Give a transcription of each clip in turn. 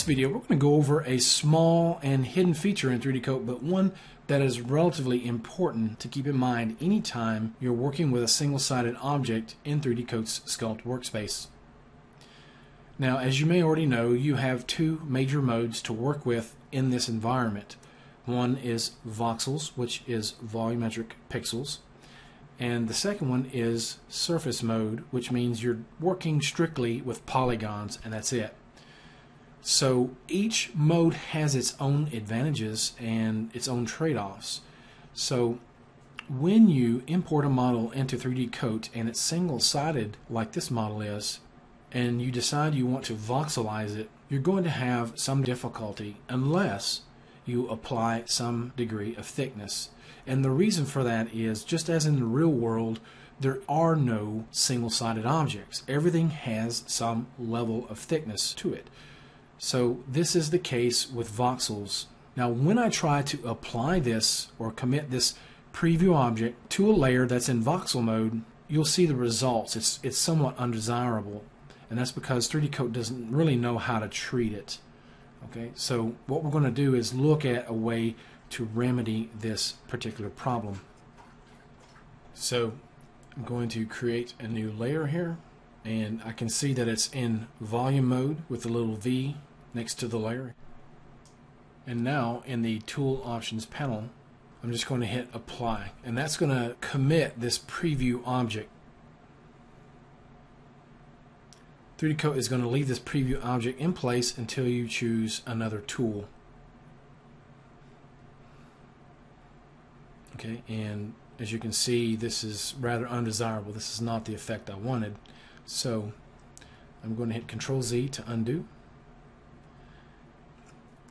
this video, we're going to go over a small and hidden feature in 3D Coat, but one that is relatively important to keep in mind anytime you're working with a single-sided object in 3D Coat's Sculpt workspace. Now, as you may already know, you have two major modes to work with in this environment. One is voxels, which is volumetric pixels, and the second one is surface mode, which means you're working strictly with polygons, and that's it. So each mode has its own advantages and its own trade-offs. So when you import a model into 3D Coat and it's single-sided like this model is, and you decide you want to voxelize it, you're going to have some difficulty unless you apply some degree of thickness. And the reason for that is just as in the real world, there are no single-sided objects. Everything has some level of thickness to it. So this is the case with voxels. Now when I try to apply this or commit this preview object to a layer that's in voxel mode, you'll see the results. It's, it's somewhat undesirable. And that's because 3D Coat doesn't really know how to treat it. Okay, so what we're going to do is look at a way to remedy this particular problem. So I'm going to create a new layer here and I can see that it's in volume mode with the little V next to the layer. And now in the tool options panel, I'm just going to hit apply and that's going to commit this preview object. 3D Coat is going to leave this preview object in place until you choose another tool. Okay, and as you can see, this is rather undesirable. This is not the effect I wanted. So I'm going to hit Control Z to undo.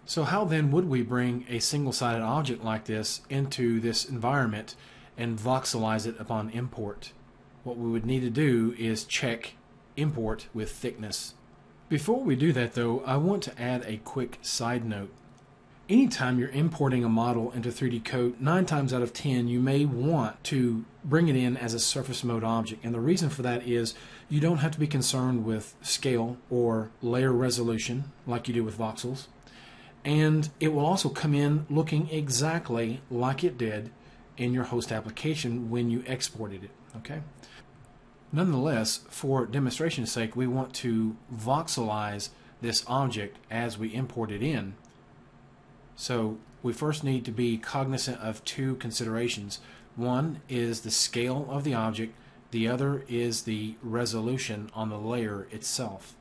So how then would we bring a single-sided object like this into this environment and voxelize it upon import? What we would need to do is check import with thickness. Before we do that though, I want to add a quick side note. Anytime you're importing a model into 3D Coat, 9 times out of 10 you may want to bring it in as a surface mode object. And the reason for that is you don't have to be concerned with scale or layer resolution like you do with voxels and it will also come in looking exactly like it did in your host application when you exported it okay? Nonetheless for demonstration's sake we want to voxelize this object as we import it in. So we first need to be cognizant of two considerations. One is the scale of the object the other is the resolution on the layer itself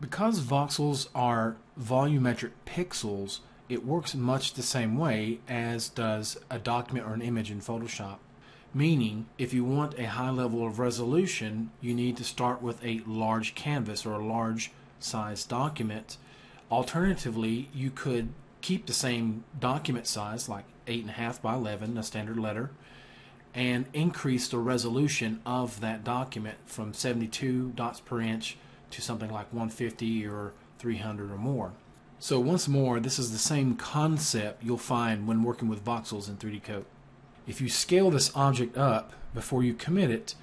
because voxels are volumetric pixels, it works much the same way as does a document or an image in Photoshop. Meaning, if you want a high level of resolution, you need to start with a large canvas or a large size document. Alternatively, you could keep the same document size, like 8.5 by 11, a standard letter, and increase the resolution of that document from 72 dots per inch to something like 150 or 300 or more. So once more, this is the same concept you'll find when working with voxels in 3D Coat. If you scale this object up before you commit it,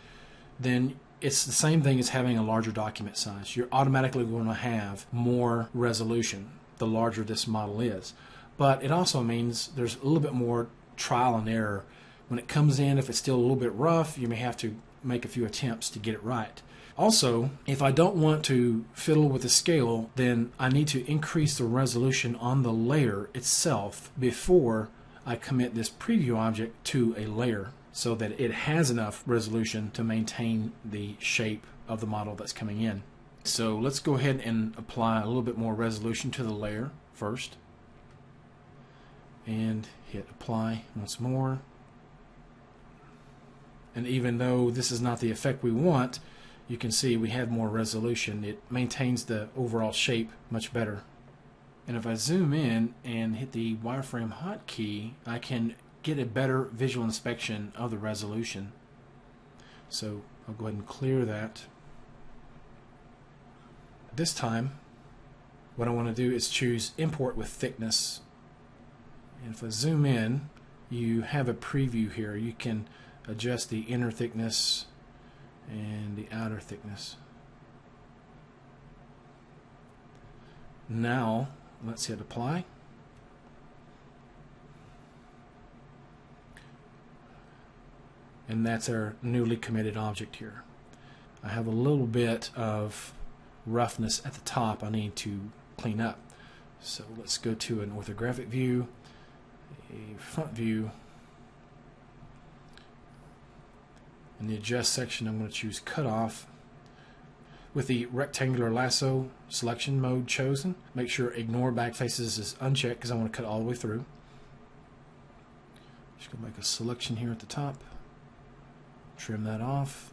then it's the same thing as having a larger document size. You're automatically going to have more resolution the larger this model is. But it also means there's a little bit more trial and error. When it comes in, if it's still a little bit rough, you may have to make a few attempts to get it right. Also, if I don't want to fiddle with the scale, then I need to increase the resolution on the layer itself before I commit this preview object to a layer so that it has enough resolution to maintain the shape of the model that's coming in. So let's go ahead and apply a little bit more resolution to the layer first and hit apply once more and even though this is not the effect we want you can see we have more resolution. It maintains the overall shape much better. And if I zoom in and hit the wireframe hotkey, I can get a better visual inspection of the resolution. So I'll go ahead and clear that. This time, what I want to do is choose import with thickness. And if I zoom in, you have a preview here. You can adjust the inner thickness and the outer thickness. Now, let's hit apply. And that's our newly committed object here. I have a little bit of roughness at the top I need to clean up. So let's go to an orthographic view, a front view. In the adjust section, I'm going to choose cutoff. With the rectangular lasso selection mode chosen, make sure ignore back faces is unchecked because I want to cut all the way through. Just going to make a selection here at the top. Trim that off.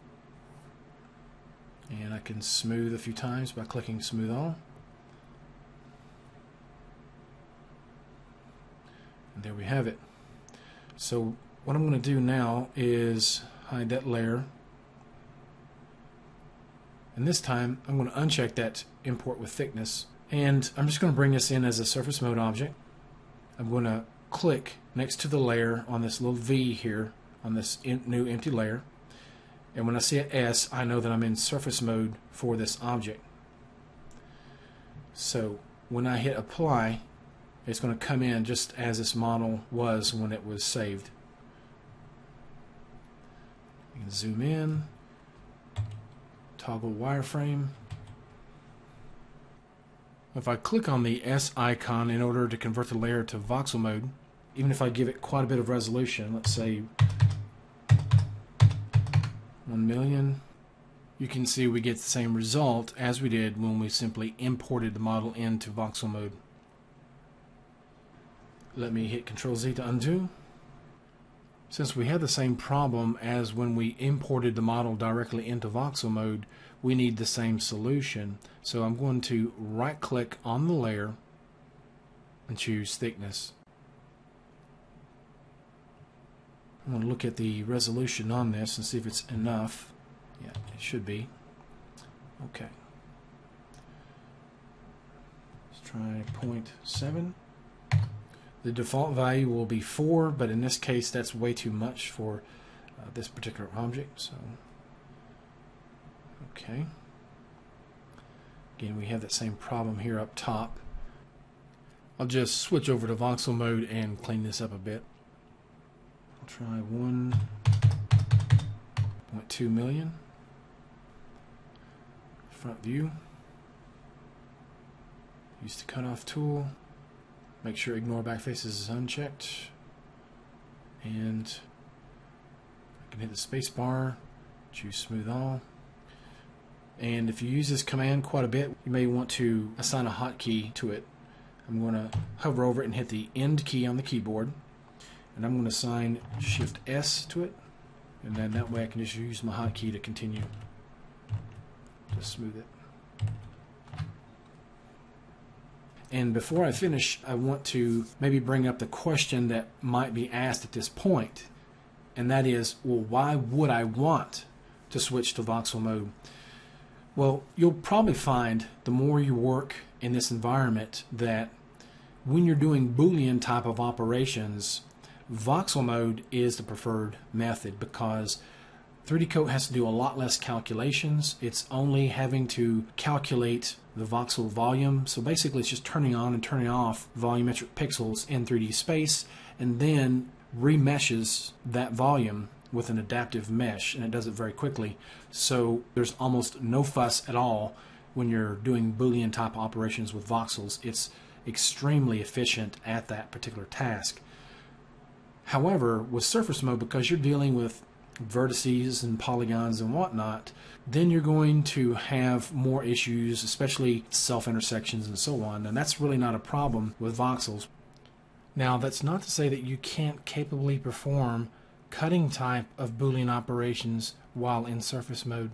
And I can smooth a few times by clicking smooth all. And there we have it. So what I'm going to do now is hide that layer. And this time I'm going to uncheck that import with thickness. And I'm just going to bring this in as a surface mode object. I'm going to click next to the layer on this little V here on this new empty layer. And when I see an S, I know that I'm in surface mode for this object. So when I hit apply, it's going to come in just as this model was when it was saved. Zoom in, toggle wireframe. If I click on the S icon in order to convert the layer to voxel mode, even if I give it quite a bit of resolution, let's say 1 million, you can see we get the same result as we did when we simply imported the model into voxel mode. Let me hit Control Z to undo. Since we have the same problem as when we imported the model directly into voxel mode, we need the same solution. So I'm going to right click on the layer and choose thickness. I'm going to look at the resolution on this and see if it's enough. Yeah, it should be. Okay. Let's try 0.7. The default value will be 4, but in this case that's way too much for uh, this particular object. So, Okay. Again, we have that same problem here up top. I'll just switch over to voxel mode and clean this up a bit. I'll try 1.2 million. Front view. Use the cutoff tool. Make sure ignore back faces is unchecked. And I can hit the space bar, choose smooth all. And if you use this command quite a bit, you may want to assign a hotkey to it. I'm going to hover over it and hit the end key on the keyboard and I'm going to assign Shift S to it and then that way I can just use my hotkey to continue to smooth it. And before I finish, I want to maybe bring up the question that might be asked at this point, and that is, well, why would I want to switch to voxel mode? Well, you'll probably find the more you work in this environment that when you're doing Boolean type of operations, voxel mode is the preferred method because 3D Coat has to do a lot less calculations. It's only having to calculate the voxel volume. So basically it's just turning on and turning off volumetric pixels in 3D space and then remeshes that volume with an adaptive mesh and it does it very quickly. So there's almost no fuss at all when you're doing Boolean type operations with voxels. It's extremely efficient at that particular task. However, with surface mode, because you're dealing with vertices and polygons and whatnot, then you're going to have more issues, especially self intersections and so on. And that's really not a problem with voxels. Now, that's not to say that you can't capably perform cutting type of Boolean operations while in surface mode.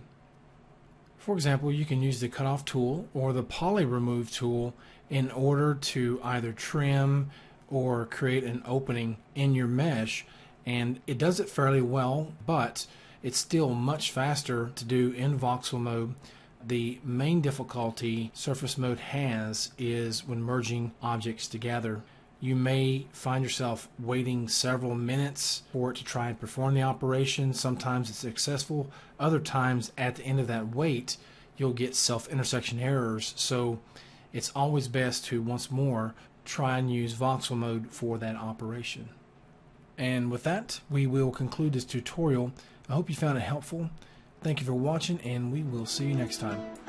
For example, you can use the cutoff tool or the poly remove tool in order to either trim or create an opening in your mesh and it does it fairly well but it's still much faster to do in voxel mode. The main difficulty surface mode has is when merging objects together. You may find yourself waiting several minutes for it to try and perform the operation. Sometimes it's successful. Other times at the end of that wait you'll get self intersection errors. So it's always best to once more try and use voxel mode for that operation. And with that, we will conclude this tutorial. I hope you found it helpful. Thank you for watching, and we will see you next time.